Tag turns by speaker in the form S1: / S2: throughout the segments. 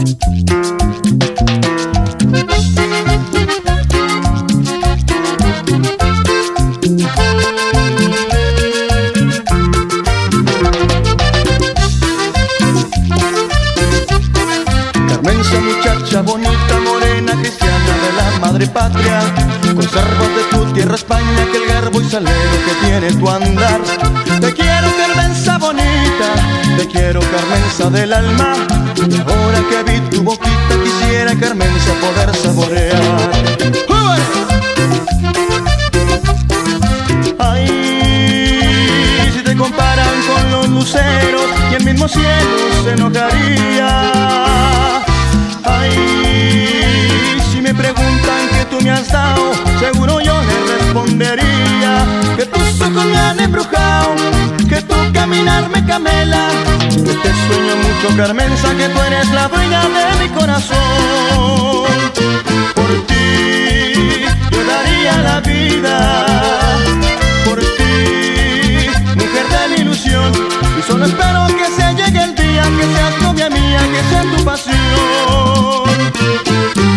S1: Carmenza, muchacha bonita, morena, cristiana de la madre patria. Conservas de tu tierra España que el garbo y salero que tiene tu andar. Del alma. Ahora que vi tu boquita, quisiera, Carmenza, poder saborear. Ay, si te comparan con los luceros y el mismo cielo se enojaría. Ay, si me preguntan que tú me has dado, seguro yo les respondería que tus ojos me han embrujado, que tu caminar me camela, que mucho, Carmenza, que tú eres la dueña de mi corazón. Por ti yo daría la vida, por ti, mujer de mi ilusión, y solo espero que se llegue el día que seas novia mía, que sea tu pasión.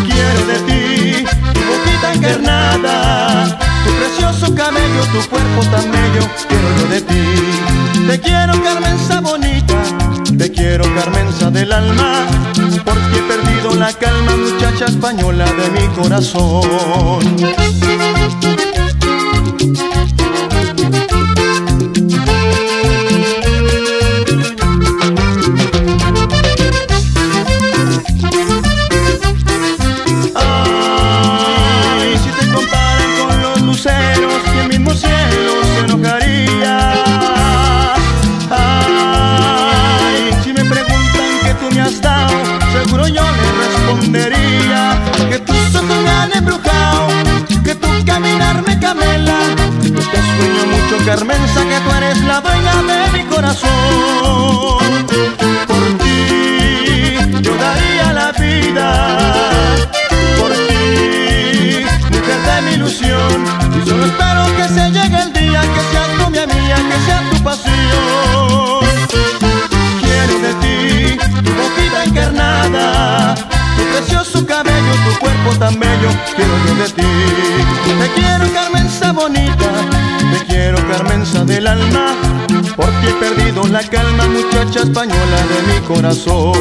S1: Quiero de ti tu boquita encarnada, tu precioso cabello, tu cuerpo tan bello. Quiero yo de ti. Te quiero, Carmenza española de mi corazón. Carmenza, que tú eres la dueña de mi corazón. Quiero yo de ti. Te quiero, Carmenza bonita, te quiero, Carmenza del alma. Por ti he perdido la calma, muchacha española de mi corazón.